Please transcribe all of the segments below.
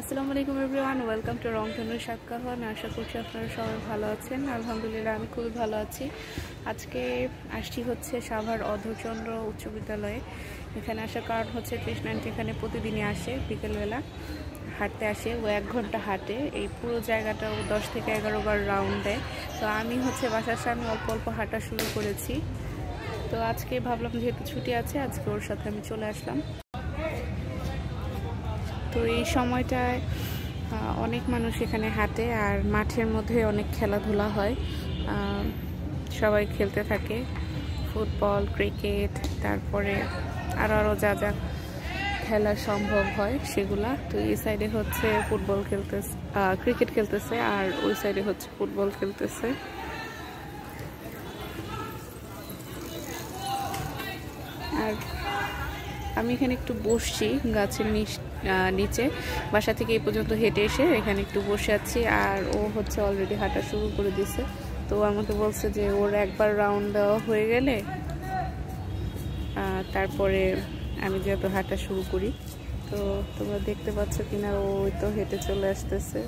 আসসালামু আলাইকুম everyone, welcome to রংধনু সাক্ষাহন আশা করছি আপনারা সবাই ভালো আছেন। আলহামদুলিল্লাহ, আমি খুবই ভালো আছি। আজকে আসছি হচ্ছে সাভার অধরচন্দ্র উচ্চ বিদ্যালয়ে। এখানে আসার কারণ হচ্ছে কৃষ্ণান্টি এখানে প্রতিদিনই আসে, বিকেলবেলা হাঁটতে আসে ও এক ঘণ্টা হাঁটে। এই পুরো জায়গাটা ও দশ থেকে এগারো বার রাউন্ড দেয়। তো আমি হচ্ছে বাসার সামনে অল্প অল্প হাঁটা শুরু করেছি। তো আজকে ভাবলাম যেহেতু ছুটি আছে, আজকে ওর সাথে আমি চলে আসলাম। তো এই সময়টায় অনেক মানুষ এখানে হাঁটে আর মাঠের মধ্যে অনেক খেলাধুলা হয়। সবাই খেলতে থাকে। ফুটবল, ক্রিকেট, তারপরে আরও আরও যা যা খেলা সম্ভব হয় সেগুলা। তো এই সাইডে হচ্ছে ফুটবল খেলতেছে ক্রিকেট খেলতেছে আর ওই সাইডে হচ্ছে ফুটবল খেলতেছে। আর আমি এখানে একটু বসছি গাছের নিচে বাসা থেকে এই পর্যন্ত হেঁটে এসে এখানে একটু বসে আছি। আর ও হচ্ছে অলরেডি হাঁটা শুরু করে দিছে। তো আমাকে বলছে যে ওর একবার রাউন্ড দেওয়া হয়ে গেলে তারপরে আমি যেহেতু হাঁটা শুরু করি। তো তোমরা দেখতে পাচ্ছ কিনা ওই তো হেঁটে চলে আসতেছে।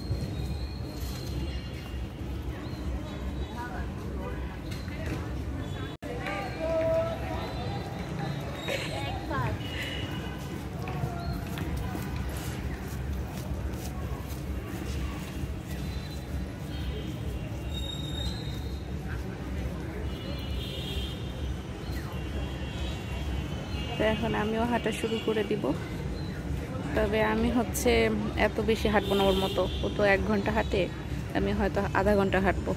তো এখন আমিও হাঁটা শুরু করে দিব। তবে আমি হচ্ছে এত বেশি হাঁটবো না ওর মতো। ও তো এক ঘণ্টা হাঁটে, আমি হয়তো আধা ঘণ্টা হাঁটবো।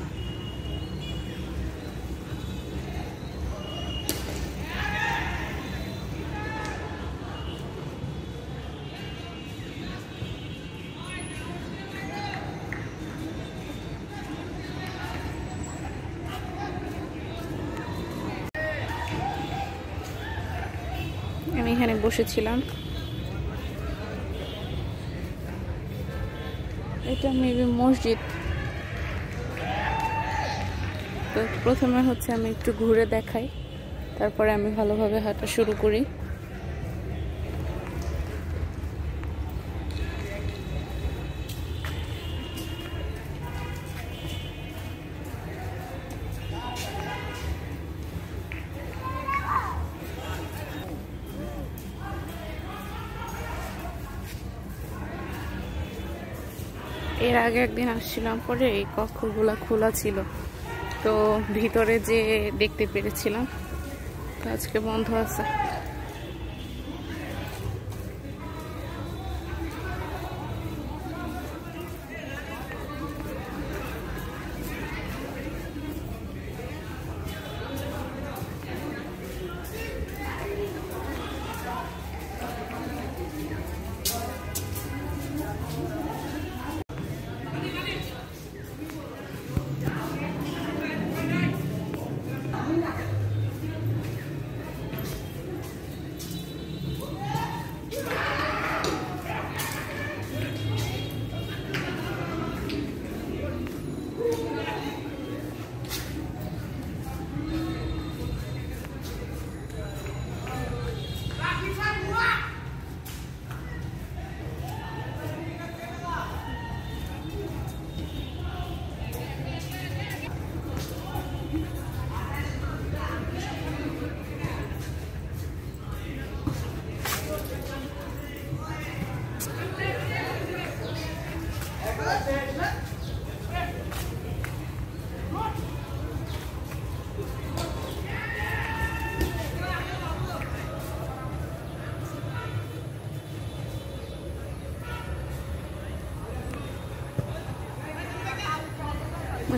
আমি এখানে বসেছিলাম। এটা মেবি মসজিদ। তো প্রথমে হচ্ছে আমি একটু ঘুরে দেখাই, তারপরে আমি ভালোভাবে হাঁটা শুরু করি। এর আগে একদিন আসছিলাম পরে এই কক্ষগুলো খোলা ছিল। তো ভিতরে যে দেখতে পেরেছিলাম। আজকে বন্ধ আছে।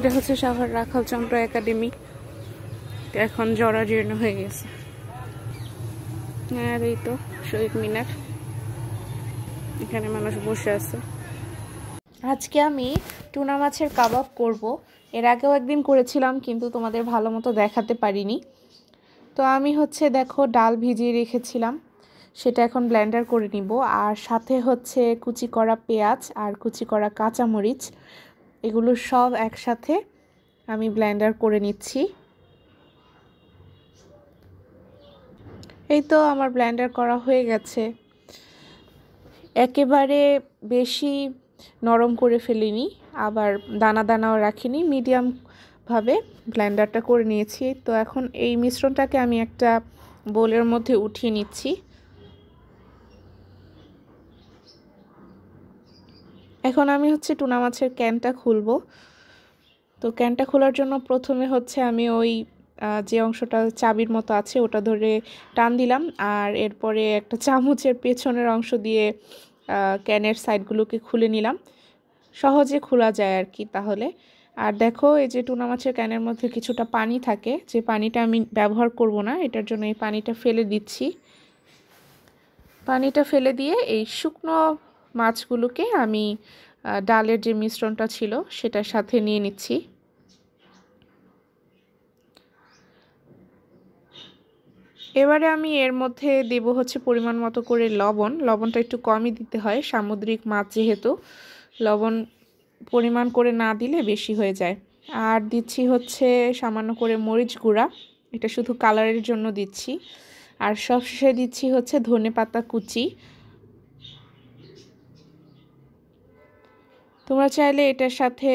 এটা হচ্ছে সাভার রাখাল চন্দ্র একাডেমি। এখন জরাজীর্ণ হয়ে গেছে। আর এই তো শহীদ মিনার। এখানে মানুষ বসে আছে। আজকে আমি টুনা মাছের কাবাব করব। এর আগেও একদিন করেছিলাম, কিন্তু তোমাদের ভালো মতো দেখাতে পারিনি। তো আমি হচ্ছে, দেখো, ডাল ভিজিয়ে রেখেছিলাম। সেটা এখন ব্লেন্ডার করে নিব। আর সাথে হচ্ছে কুচি করা পেঁয়াজ আর কুচি করা কাঁচামরিচ। এগুলো সব একসাথে আমি ব্লেন্ডার করে নিচ্ছি। এই তো আমার ব্লেন্ডার করা হয়ে গেছে। একেবারে বেশি নরম করে ফেলিনি, আবার দানা দানাও রাখিনি মিডিয়ামভাবে ব্লেন্ডারটা করে নিয়েছি। তো এখন এই মিশ্রণটাকে আমি একটা বোলের মধ্যে উঠিয়ে নিচ্ছি। এখন আমি হচ্ছে টুনা মাছের ক্যানটা খুলবো। তো ক্যানটা খোলার জন্য প্রথমে হচ্ছে আমি ওই যে অংশটা চাবির মতো আছে ওটা ধরে টান দিলাম। আর এরপরে একটা চামচের পেছনের অংশ দিয়ে ক্যানের সাইডগুলোকে খুলে নিলাম। সহজে খোলা যায় আর কি তাহলে। আর দেখো এই যে টুনা মাছের ক্যানের মধ্যে কিছুটা পানি থাকে, যে পানিটা আমি ব্যবহার করব না, এটার জন্য এই পানিটা ফেলে দিচ্ছি। পানিটা ফেলে দিয়ে এই শুকনো মাছগুলোকে আমি ডালের যে মিশ্রণটা ছিল সেটার সাথে নিয়ে নিচ্ছি। এবারে আমি এর মধ্যে দেব হচ্ছে পরিমাণ মতো করে লবণ। লবণটা একটু কমই দিতে হয়, সামুদ্রিক মাছ যেহেতু। লবণ পরিমাণ করে না দিলে বেশি হয়ে যায়। আর দিচ্ছি হচ্ছে সামান্য করে মরিচ গুঁড়া, এটা শুধু কালারের জন্য দিচ্ছি। আর সবশেষে দিচ্ছি হচ্ছে ধনে পাতা কুচি। তোমরা চাইলে এটার সাথে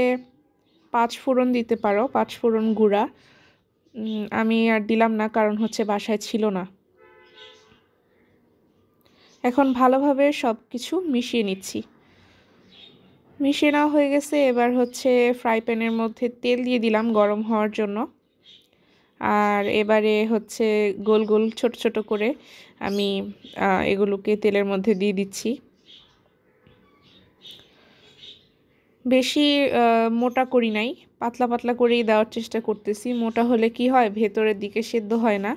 পাঁচ ফোড়ন দিতে পারো, পাঁচ ফোড়ন গুঁড়া। আমি আর দিলাম না, কারণ হচ্ছে বাসায় ছিল না। এখন ভালোভাবে সব কিছু মিশিয়ে নিচ্ছি। মিশিয়ে নেওয়া হয়ে গেছে, এবার হচ্ছে ফ্রাই প্যানের মধ্যে তেল দিয়ে দিলাম গরম হওয়ার জন্য। আর এবারে হচ্ছে গোল গোল, ছোট ছোট করে আমি এগুলোকে তেলের মধ্যে দিয়ে দিচ্ছি। বেশি মোটা করি নাই। পাতলা পাতলা করেই দেওয়ার চেষ্টা করতেছি। মোটা হলে কি হয়? ভেতরের দিকে সেদ্ধ হয় না।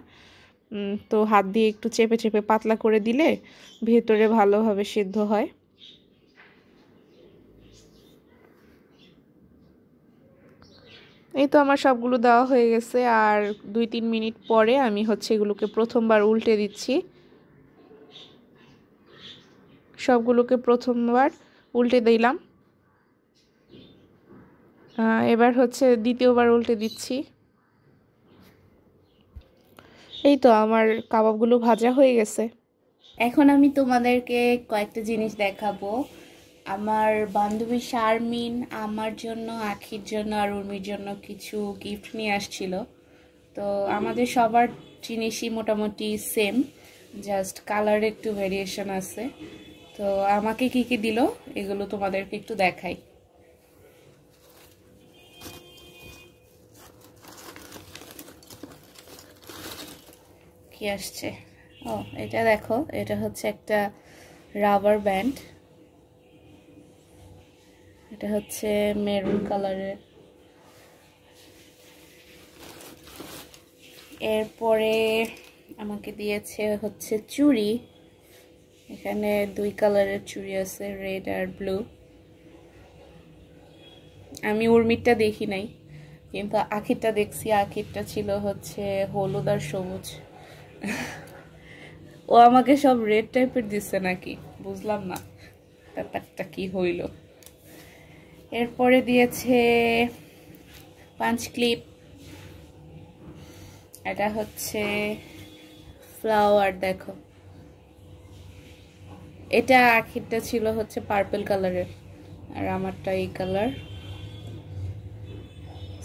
তো হাত দিয়ে একটু চেপে চেপে পাতলা করে দিলে ভেতরে ভালোভাবে সেদ্ধ হয়। এই তো আমার সবগুলো দেওয়া হয়ে গেছে। আর দুই তিন মিনিট পরে আমি হচ্ছে এগুলোকে প্রথমবার উল্টে দিচ্ছি। সবগুলোকে প্রথমবার উল্টে দিলাম। এবার হচ্ছে দ্বিতীয়বার উল্টে দিচ্ছি। এই তো আমার কাবাবগুলো ভাজা হয়ে গেছে। এখন আমি তোমাদেরকে কয়েকটা জিনিস দেখাবো। আমার বান্ধবী শারমিন আমার জন্য, আখির জন্য আর উর্মির জন্য কিছু গিফট নিয়ে আসছিল। তো আমাদের সবার জিনিসই মোটামুটি সেম জাস্ট কালার একটু ভেরিয়েশন আছে। তো আমাকে কি কি দিল এগুলো তোমাদেরকে একটু দেখাই। কি আসছে? ও, এটা দেখো, এটা হচ্ছে একটা রাবার ব্যান্ড এটা হচ্ছে মেরুন কালারের এরপরে আমাকে দিয়েছে হচ্ছে চুড়ি। এখানে দুই কালারের চুড়ি আছে রেড আর ব্লু আমি উর্মিরটা দেখি নাই, কিন্তু আখিরটা দেখছি, আখিরটা ছিল হচ্ছে হলুদ আর সবুজ। ও আমাকে সব রেড টাইপের দিচ্ছে নাকি? বুঝলাম না। ব্যাপারটা কি হইল? এরপরে দিয়েছে পাঁচ ক্লিপ এটা হচ্ছে ফ্লাওয়ার দেখো। এটা আখিরটা ছিল হচ্ছে পার্পল কালারের আর আমারটা এই কালার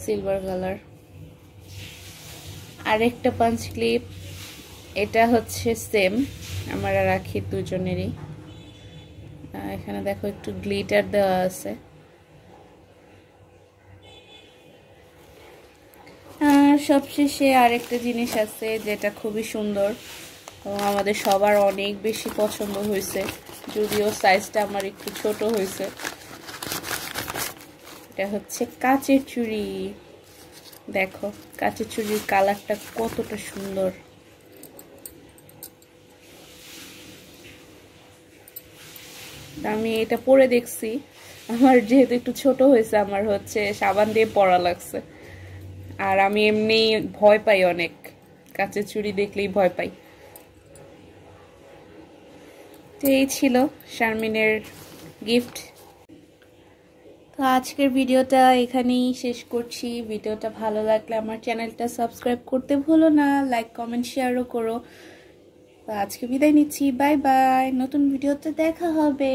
সিলভার কালার আরেকটা পাঞ্চ ক্লিপ এটা হচ্ছে সেম, আমার আখির দুজনেরই। এখানে দেখো একটু গ্লিটার দেওয়া আছে। সবশেষে আরেকটা জিনিস আছে যেটা খুবই সুন্দর। এবং আমাদের সবার অনেক বেশি পছন্দ হয়েছে, যদিও সাইজটা আমার একটু ছোট হয়েছে। এটা হচ্ছে কাঁচের চুড়ি। দেখো, কাঁচের চুড়ির কালারটা কতটা সুন্দর। আমি এটা পরে দেখছি। আমার যেহেতু একটু ছোট হয়েছে, আমার হচ্ছে সাবান দিয়ে পড়া লাগছে। আর আমি এমনি ভয় পাই অনেক। কাচের চুরি দেখলেই ভয় পাই। তো এই ছিল শারমিনের গিফট তো আজকের ভিডিওটা এখানেই শেষ করছি। ভিডিওটা ভালো লাগলে আমার চ্যানেলটা সাবস্ক্রাইব করতে ভুলো না। লাইক কমেন্ট শেয়ারও করো। তো আজকে বিদায় নিচ্ছি বাই বাই। নতুন ভিডিওতে দেখা হবে।